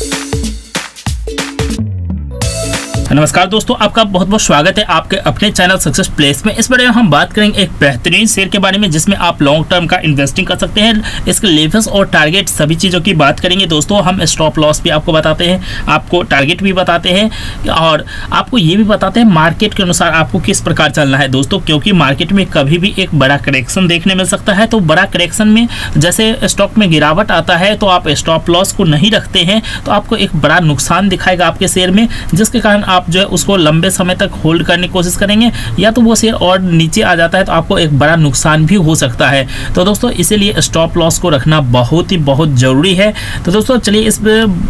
Thank you. नमस्कार दोस्तों, आपका बहुत बहुत स्वागत है आपके अपने चैनल सक्सेस प्लेस में। इस बारे में हम बात करेंगे एक बेहतरीन शेयर के बारे में, जिसमें आप लॉन्ग टर्म का इन्वेस्टिंग कर सकते हैं। इसके लेवल्स और टारगेट सभी चीज़ों की बात करेंगे दोस्तों। हम स्टॉप लॉस भी आपको बताते हैं, आपको टारगेट भी बताते हैं और आपको ये भी बताते हैं मार्केट के अनुसार आपको किस प्रकार चलना है दोस्तों, क्योंकि मार्केट में कभी भी एक बड़ा करेक्शन देखने मिल सकता है। तो बड़ा करेक्शन में जैसे स्टॉक में गिरावट आता है तो आप स्टॉप लॉस को नहीं रखते हैं तो आपको एक बड़ा नुकसान दिखाएगा आपके शेयर में, जिसके कारण आप जो है उसको लंबे समय तक होल्ड करने की कोशिश करेंगे, या तो वो शेयर और नीचे आ जाता है तो आपको एक बड़ा नुकसान भी हो सकता है। तो दोस्तों, इसीलिए स्टॉप लॉस को रखना बहुत ही बहुत ज़रूरी है। तो दोस्तों, चलिए इस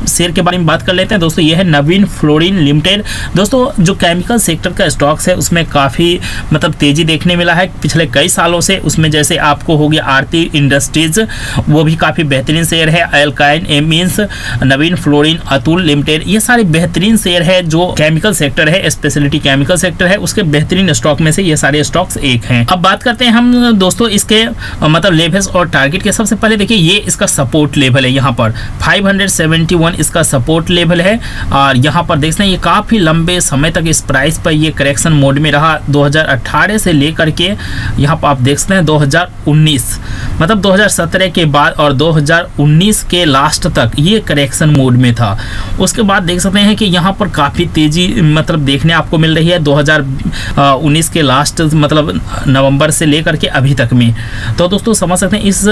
शेयर के बारे में बात कर लेते हैं। दोस्तों ये है नवीन फ्लोरिन लिमिटेड। दोस्तों, जो केमिकल सेक्टर का स्टॉक्स है, उसमें काफ़ी मतलब तेज़ी देखने मिला है। पिछले कई सालों से उसमें जैसे आपको हो गया आरती इंडस्ट्रीज़, वो भी काफ़ी बेहतरीन शेयर है। Alkyne Amines Navin Fluorine Atul Limited, ये सारे बेहतरीन शेयर है जो केमिकल सेक्टर है स्पेशलिटी केमिकल सेक्टर है, उसके बेहतरीन स्टॉक में से ये सारे स्टॉक्स एक हैं। अब बात करते हैं हम दोस्तों इसके मतलब लेवल्स और टारगेट के सबसे पहले देखिए, ये इसका सपोर्ट लेवल है यहाँ पर। 571 इसका सपोर्ट लेवल है और यहाँ पर देख सकते हैं, ये काफ़ी लंबे समय तक इस प्राइस पर ये करेक्शन मोड में रहा। 2018 से लेकर के यहाँ पर आप देख सकते हैं 2019 मतलब 2017 के बाद और 2019 के लास्ट तक ये करेक्शन मोड में था। उसके बाद देख सकते हैं कि यहाँ पर काफ़ी तेज़ी मतलब देखने आपको मिल रही है 2019 के लास्ट मतलब नवंबर से लेकर के अभी तक में। तो दोस्तों, समझ सकते हैं, इस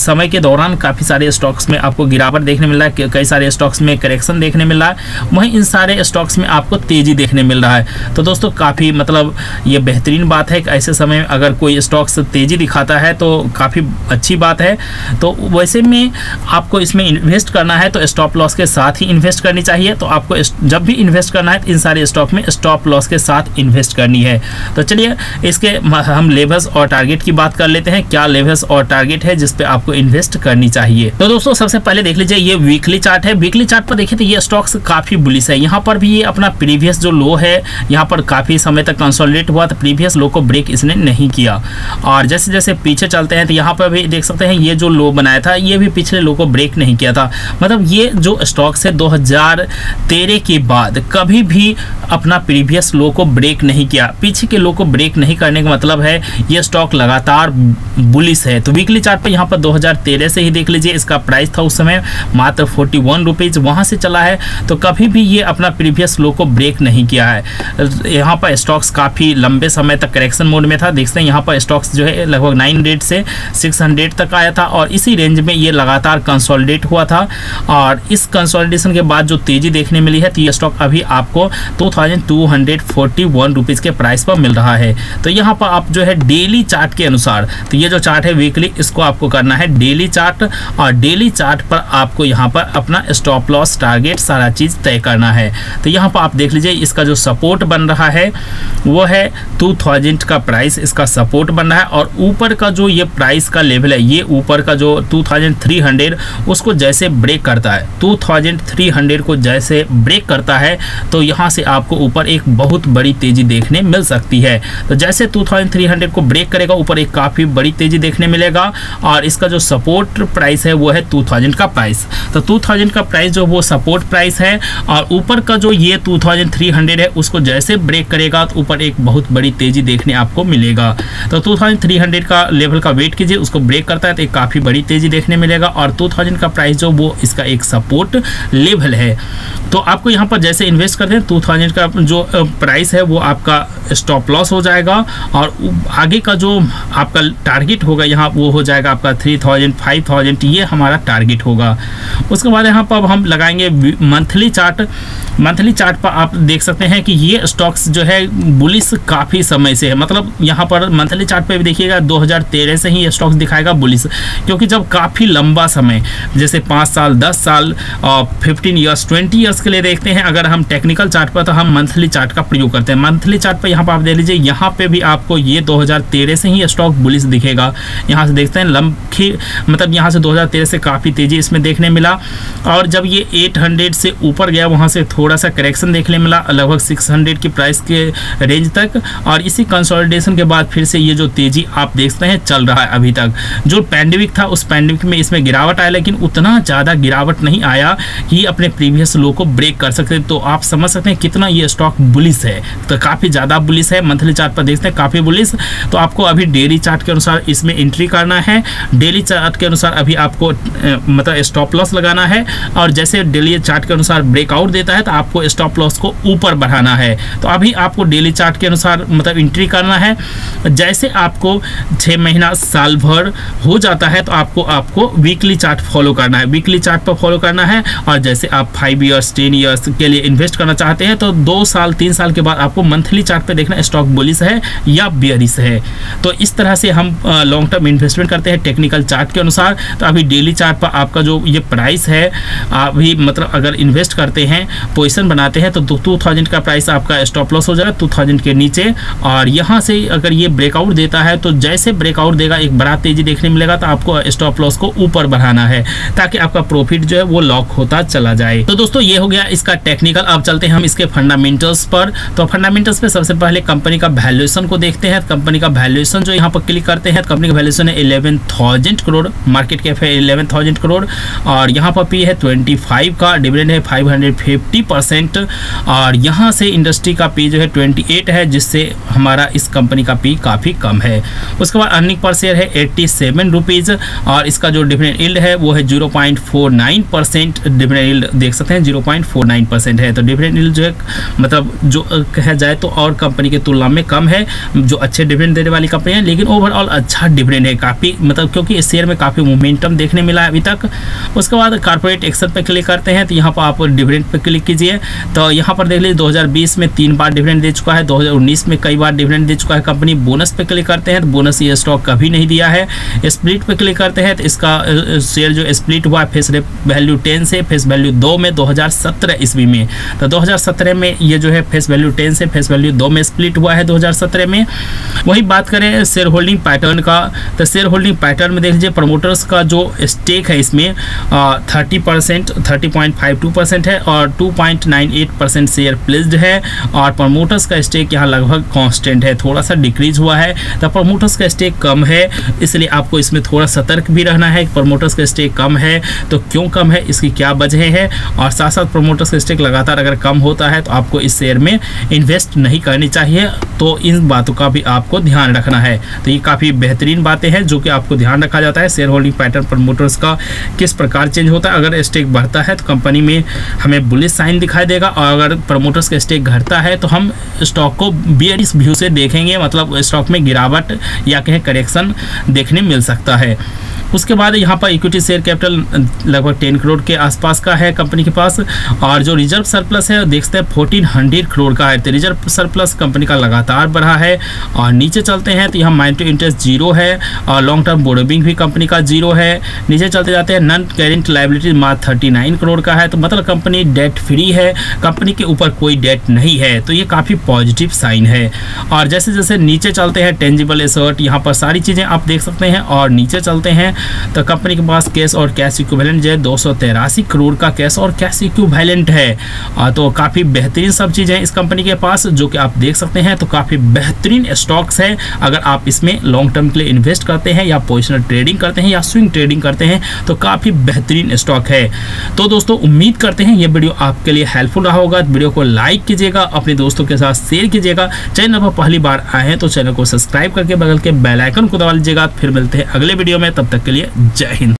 समय के दौरान काफ़ी सारे स्टॉक्स में आपको गिरावट देखने मिल रहा है कई सारे स्टॉक्स में करेक्शन देखने मिल रहा है, वहीं इन सारे स्टॉक्स में आपको तेज़ी देखने मिल रहा है। तो दोस्तों, काफ़ी मतलब ये बेहतरीन बात है कि ऐसे समय अगर कोई स्टॉक्स तेज़ी दिखाता है तो काफ़ी अच्छी बात है। तो वैसे में आपको इसमें इन्वेस्ट करना है तो स्टॉप लॉस के साथ ही इन्वेस्ट करनी चाहिए। तो आपको जब भी इन्वेस्ट करना इन सारे स्टॉक में स्टॉप लॉस के साथ इन्वेस्ट करनी है। तो चलिए, इसके हम लेवल्स और टारगेट की बात कर लेते हैं। क्या लेवल्स और टारगेट है जिसपे आपको इन्वेस्ट करनी चाहिए? तो दोस्तों, सबसे पहले देख लीजिए, ये वीकली चार्ट है। वीकली चार्ट पर देखिए तो ये स्टॉक्स काफ़ी बुलिस है। यहाँ पर भी ये अपना प्रीवियस जो लो है, यहाँ पर काफ़ी समय तक कंसोलिडेट हुआ तो प्रीवियस लो को ब्रेक इसने नहीं किया। और जैसे जैसे पीछे चलते हैं तो यहाँ पर भी देख सकते हैं, ये जो लो बनाया था, ये भी पिछले लो को ब्रेक नहीं किया था। मतलब ये जो स्टॉक्स है दो हज़ार तेरह के बाद कभी भी अपना प्रीवियस लो को ब्रेक नहीं किया। पीछे के लो को ब्रेक नहीं करने का मतलब है, ये स्टॉक लगातार बुलिस है। तो वीकली चार्ट पे यहाँ पर 2013 से ही देख लीजिए, इसका प्राइस था उस समय मात्र फोर्टी वन रुपीज़ वहाँ से चला है। तो कभी भी ये अपना प्रीवियस लो को ब्रेक नहीं किया है। यहाँ पर स्टॉक्स काफ़ी लंबे समय तक करेक्शन मोड में था। देखते हैं, यहाँ पर स्टॉक्स जो है लगभग नाइन से सिक्स तक आया था और इसी रेंज में ये लगातार कंसोलिडेट हुआ था। और इस कंसोलिडेशन के बाद जो तेज़ी देखने मिली है तो ये स्टॉक अभी आपको two thousand two hundred forty one rupees के प्राइस पर मिल रहा है। तो यहाँ पर आप जो है डेली चार्ट के अनुसार तो ये जो चार्ट है वीकली इसको आपको करना है डेली चार्ट और डेली चार्ट पर आपको यहाँ पर अपना स्टॉप लॉस टारगेट सारा चीज़ तय करना है। तो यहाँ पर आप देख लीजिए, इसका जो सपोर्ट बन रहा है, वो है टू थाउज़ेंड का प्राइस इसका सपोर्ट बन रहा है, और ऊपर का जो ये प्राइस का लेवल है, ये ऊपर का जो टू थाउज़ेंड थ्री हंड्रेड उसको जैसे ब्रेक करता है टू थाउज़ेंड थ्री हंड्रेड को जैसे ब्रेक करता है तो यहाँ से आपको ऊपर एक बहुत बड़ी तेज़ी देखने मिल सकती है। तो जैसे 2300 को ब्रेक करेगा, ऊपर एक काफ़ी बड़ी तेज़ी देखने मिलेगा और इसका जो सपोर्ट प्राइस है वो है 2000 का प्राइस तो 2000 का प्राइस जो वो सपोर्ट प्राइस है और ऊपर का जो ये 2300 है, उसको जैसे ब्रेक करेगा तो ऊपर एक बहुत बड़ी तेज़ी देखने आपको मिलेगा। तो टू का लेवल का वेट कीजिए, उसको ब्रेक करता है तो एक काफ़ी बड़ी तेज़ी देखने मिलेगा और टू का प्राइस जो वो इसका एक सपोर्ट लेवल है। तो आपको यहाँ पर जैसे इन्वेस्ट करते हैं टू थाउज़ेंड का जो प्राइस है, वो आपका स्टॉप लॉस हो जाएगा और आगे का जो आपका टारगेट होगा, यहाँ वो हो जाएगा आपका थ्री थाउज़ेंड फाइव थाउज़ेंड ये हमारा टारगेट होगा। उसके बाद यहाँ पर हम लगाएँगे मंथली चार्ट मंथली चार्ट पर आप देख सकते हैं कि ये स्टॉक्स जो है बुलिस काफ़ी समय से है। मतलब यहाँ पर मंथली चार्ट पे भी देखिएगा 2013 से ही ये स्टॉक्स दिखाएगा बुलिस क्योंकि जब काफ़ी लंबा समय, जैसे पाँच साल, दस साल फिफ्टीन ईयर्स ट्वेंटी ईयर्स के लिए देखते हैं, अगर हम टेक्निकल चार्ट पर तो हम मंथली चार्ट का प्रयोग करते हैं। मंथली चार्ट पर यहाँ पर आप देख लीजिए, यहाँ पे भी आपको ये 2013 से ही स्टॉक बुलिस दिखेगा। यहाँ से देखते हैं लंबी मतलब यहाँ से 2013 से काफ़ी तेज़ी इसमें देखने मिला। और जब ये 800 से ऊपर गया, वहाँ से थोड़ा सा करेक्शन देखने मिला, लगभग 600 की प्राइस के रेंज तक। और इसी कंसोलिडेशन के बाद फिर से ये जो तेज़ी आप देखते हैं, चल रहा है अभी तक। जो पैंडमिक था, उस पैंडमिक में इसमें गिरावट आया, लेकिन उतना ज़्यादा गिरावट नहीं आया कि अपने प्रीवियस लो को ब्रेक कर सकते। तो आप समझ सकते हैं कितना ये स्टॉक बुलिस है। तो काफ़ी ज़्यादा बुलिस है मंथली चार्ट पर देखते हैं, काफ़ी बुलिस तो आपको अभी डेली चार्ट के अनुसार इसमें एंट्री करना है। डेली चार्ट के अनुसार अभी आपको मतलब स्टॉप लॉस लगाना है। और जैसे डेली चार्ट के अनुसार ब्रेकआउट देता है तो आपको स्टॉप लॉस को ऊपर बढ़ाना है। तो अभी आपको डेली चार्ट के अनुसार मतलब एंट्री करना है। जैसे आपको छः महीना, साल भर हो जाता है तो आपको आपको वीकली चार्ट फॉलो करना है। वीकली चार्ट पर फॉलो करना है, और जैसे आप फाइव ईयर्स टेन ईयर्स के लिए इन्वेस्ट करना चाहते हैं तो दो साल, तीन साल के बाद आपको मंथली चार्ट पे देखना स्टॉक बुलिस है या बियरिस है। तो इस तरह से हम लॉन्ग टर्म इन्वेस्टमेंट करते हैं टेक्निकल चार्ट के अनुसार। तो अभी डेली चार्ट पर आपका जो ये प्राइस है, अभी मतलब अगर इन्वेस्ट करते हैं पोजिशन बनाते हैं तो टू का प्राइस आपका स्टॉप लॉस हो जाएगा टू के नीचे। और यहाँ से अगर ये ब्रेकआउट देता है तो जैसे ब्रेकआउट देगा, एक बड़ा तेज़ी देखने मिलेगा तो आपको स्टॉप लॉस को ऊपर बढ़ाना है, ताकि आपका प्रॉफिट जो है वो लॉक होता चला जाए। तो दोस्तों, ये हो गया इसका टेक्निकल अब चलते हैं हम इसके फंडामेंटल्स पर। तो फंडामेंटल्स पे सबसे पहले कंपनी का वैल्यूएशन को देखते हैं। कंपनी का वैल्यूएशन जो यहाँ पर क्लिक करते हैं कंपनी का वैल्यूएशन है eleven thousand crore market cap है इलेवन थाउज़ेंड करोड़ और यहाँ पर पी है ट्वेंटी फाइव का डिविडेंड है फाइव हंड्रेड फिफ्टी परसेंट और यहाँ से इंडस्ट्री का पी जो है ट्वेंटी एट है, जिससे हमारा इस कंपनी का पी काफ़ी कम है। उसके बाद अर्निंग पर शेयर है एट्टी सेवन रुपीज़ और इसका जो डिविडेंड इल्ड है, वो है zero point four nine percent dividend yield देख सकते हैं zero point four nine percent है। तो डिविडेंड इल्ड जो है मतलब जो कहा जाए तो और कंपनी की तुलना में कम है, जो अच्छे डिविडेंड देने वाली कंपनी है, लेकिन ओवरऑल अच्छा डिविडेंड है काफ़ी मतलब क्योंकि इस शेयर में काफ़ी मोमेंटम देखने मिला है अभी तक। उसके बाद कॉर्पोरेट एक्शन पर क्लिक करते हैं तो यहाँ पर आप डिविडेंड पर क्लिक कीजिए। तो यहाँ पर देख लीजिए, दो हज़ार बीस में तीन बार डिविडेंड दे चुका है, दो हज़ार उन्नीस में कई बार डिविडेंड दे चुका है कंपनी बोनस पे क्लिक करते हैं तो बोनस ये स्टॉक कभी नहीं दिया है। स्प्लिट पे क्लिक करते हैं तो इसका शेयर जो स्प्लिट हुआ फेस वैल्यू टेन से फेस वैल्यू दो में 2017 ईस्वी में। तो 2017 में ये जो है फेस वैल्यू टेन से फेस वैल्यू दो में स्प्लिट हुआ है 2017 में। वही बात करें शेयर होल्डिंग पैटर्न का तो शेयर होल्डिंग पैटर्न में देख लीजिए प्रमोटर्स का जो स्टेक है इसमें thirty percent thirty point five two percent है और two point nine eight percent share pledged है और प्रमोटर्स का स्टेक यहाँ लगभग कॉन्स्टेंट है थोड़ा सा डिक्रीज हुआ है। तो प्रमोटर्स का स्टेक कम है, इसलिए आपको इसमें थोड़ा सतर्क भी रहना है प्रमोटर्स का स्टेक कम है तो क्यों कम है, इसकी क्या वजह है? और साथ साथ प्रमोटर्स का स्टेक लगातार अगर कम होता है तो आपको इस शेयर में इन्वेस्ट नहीं करनी चाहिए तो इन बातों का भी आपको ध्यान रखना है। तो ये काफ़ी बेहतरीन बातें हैं, जो कि आपको ध्यान रखा जाता है। शेयर होल्डिंग पैटर्न प्रमोटर्स का किस प्रकार चेंज होता है? अगर स्टेक बढ़ता है तो कंपनी में हमें बुलिस साइन दिखाई देगा, और अगर प्रमोटर्स का स्टेक घटता है तो हम स्टॉक को बियरिस व्यू से देखेंगे मतलब स्टॉक में गिरावट या कहें करेक्शन देखने मिल सकता है। उसके बाद यहाँ पर इक्विटी शेयर कैपिटल लगभग टेन करोड़ के आसपास का है कंपनी के पास। और जो रिज़र्व सरप्लस है, देखते हैं फोर्टीन हंड्रेड करोड़ का है। तो रिज़र्व सरप्लस कंपनी का लगातार बढ़ा है। और नीचे चलते हैं तो यहाँ माइंड इंटरेस्ट ज़ीरो है। और लॉन्ग टर्म बोरोबिंग भी कंपनी का ज़ीरो है। नीचे चलते जाते हैं नन करेंट लाइबिलिटी मात्र थर्टी नाइन करोड़ का है। तो मतलब कंपनी डेट फ्री है। कंपनी के ऊपर कोई डेट नहीं है। तो ये काफ़ी पॉजिटिव साइन है। और जैसे जैसे नीचे चलते हैं टेंजिबल एसर्ट यहाँ पर सारी चीज़ें आप देख सकते हैं। और नीचे चलते हैं तो कंपनी के पास कैश और कैश इक्विवेलेंट जो है, दो करोड़ का कैश और कैश इक्विवेलेंट है। तो काफ़ी बेहतरीन सब चीज़ें इस कंपनी के पास, जो कि आप देख सकते हैं तो काफ़ी बेहतरीन स्टॉक्स है। अगर आप इसमें लॉन्ग टर्म के लिए इन्वेस्ट करते हैं या पोजिशनल ट्रेडिंग करते हैं या स्विंग ट्रेडिंग करते हैं तो काफ़ी बेहतरीन स्टॉक है। तो दोस्तों, उम्मीद करते हैं ये वीडियो आपके लिए हेल्पफुल रहा होगा। वीडियो को लाइक कीजिएगा, अपने दोस्तों के साथ शेयर कीजिएगा। चैनल पर पहली बार आए हैं तो चैनल को सब्सक्राइब करके बगल के बेल आइकन को दबा लीजिएगा। फिर मिलते हैं अगले वीडियो में के लिए जय हिंद।